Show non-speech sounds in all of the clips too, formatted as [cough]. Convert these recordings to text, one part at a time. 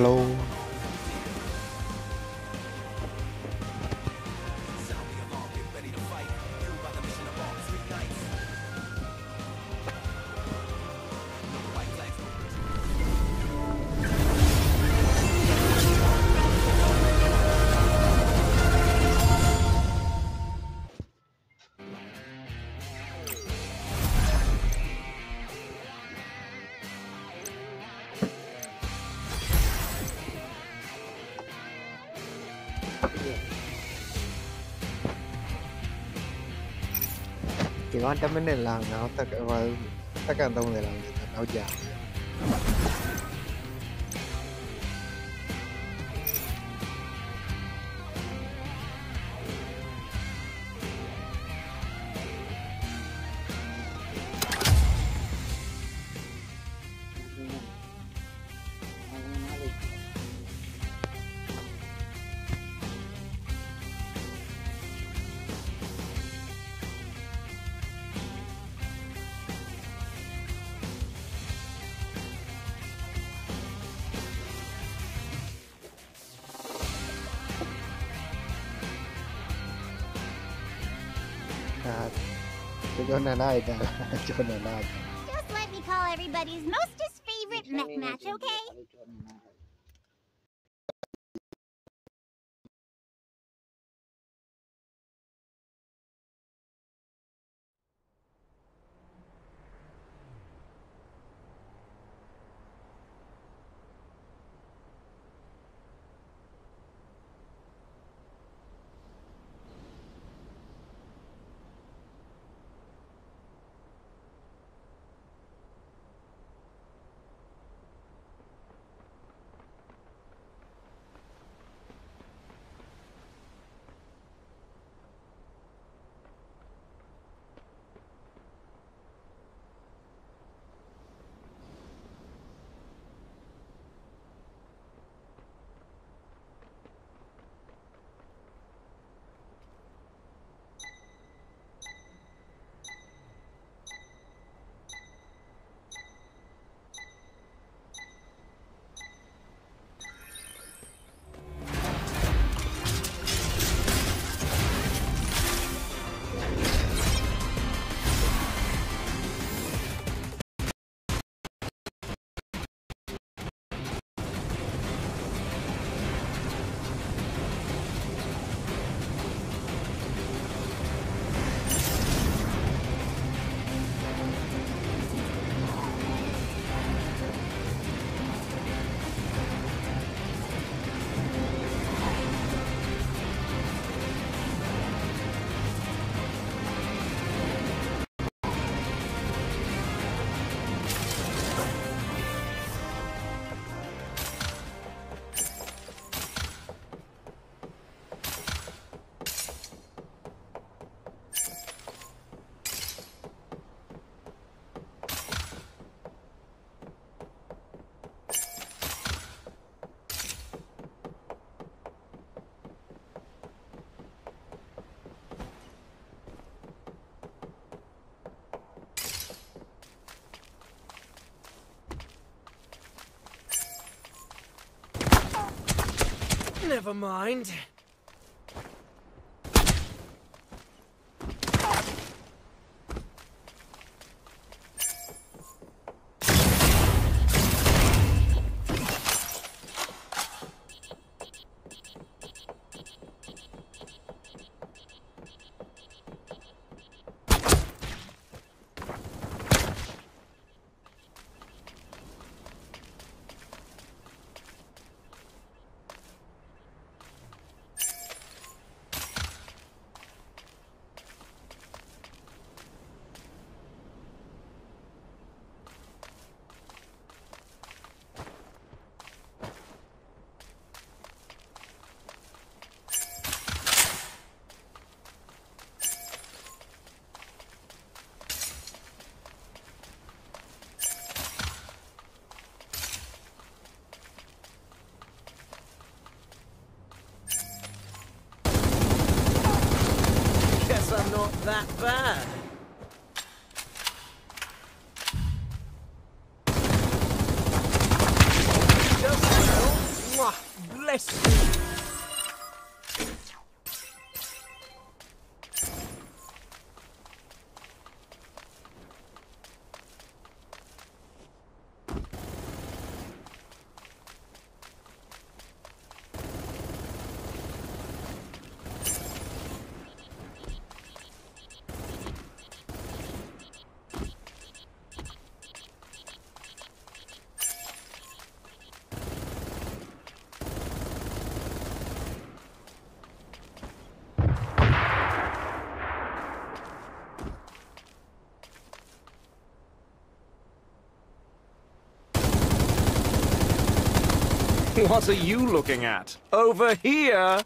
Hello. မှာ1မိနစ်လောက်တော့တက်ကတက်က30လောက်လောက်ကြာ cho cho nên ai ta cho nên ai Just let me call everybody's mostest favorite mech match, okay? Never mind. That bad. What are you looking at? Over here!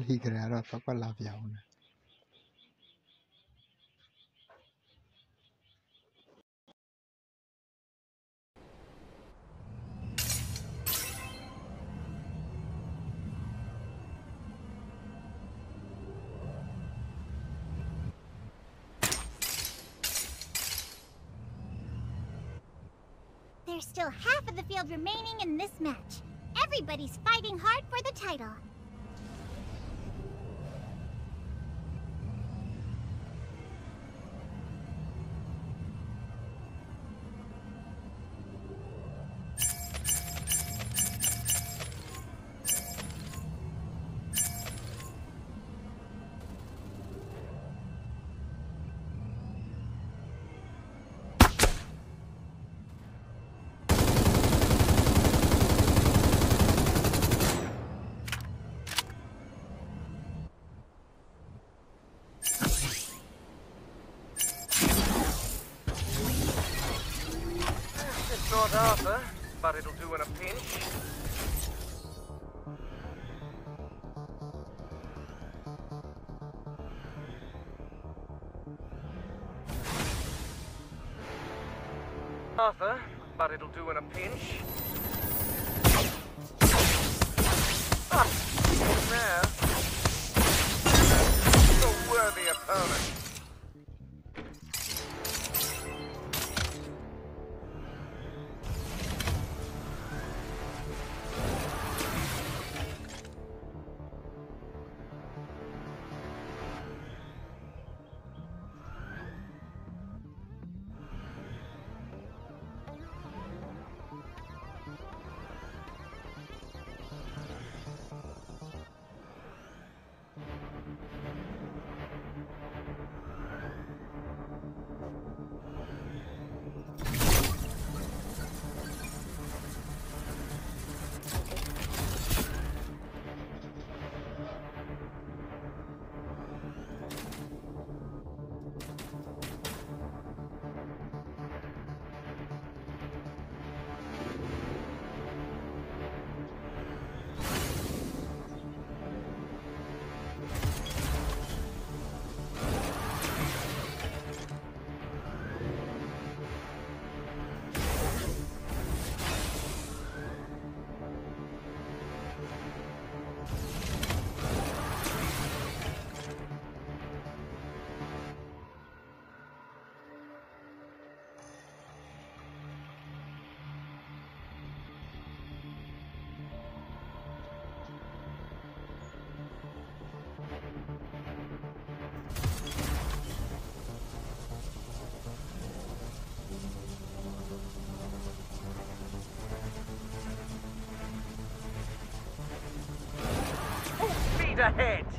[laughs] There's still half of the field remaining in this match. Everybody's fighting hard for the title. Arthur, but it'll do in a pinch. Ah. Ahead!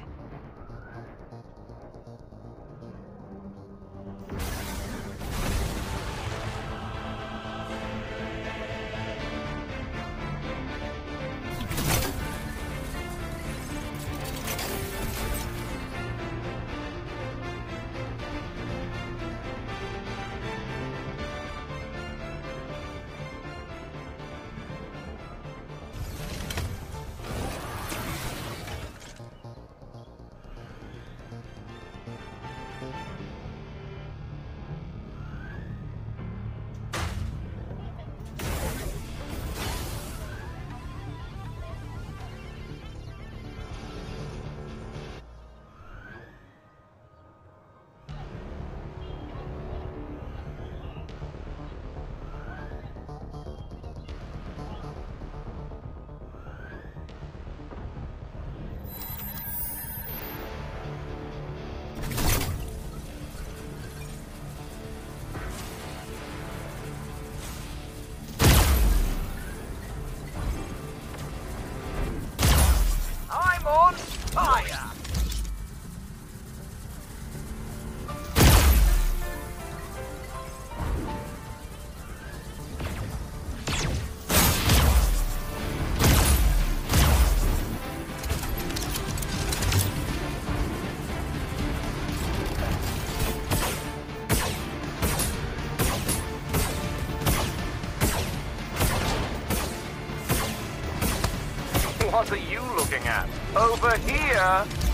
What are you looking at? Over here!